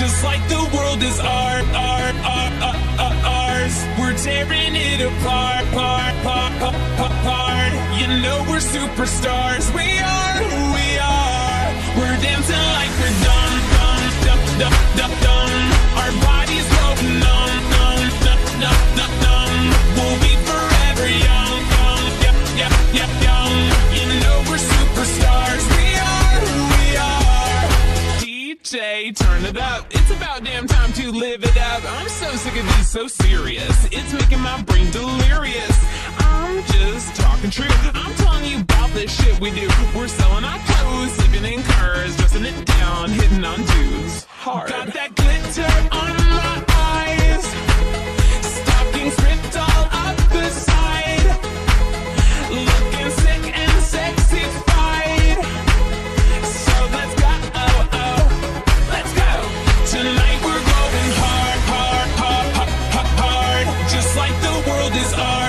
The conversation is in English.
Just like the world is our, our, our, our, ours. We're tearing it apart, part, part, part. You know we're superstars. We are. Turn it up. It's about damn time to live it up. I'm so sick of being so serious. It's making my brain delirious. I'm just talking true. I'm telling you about the shit we do. We're selling our clothes, sleeping in cars, dressing it down, hitting on dudes hard. Got that glitter on Just like the world is ours.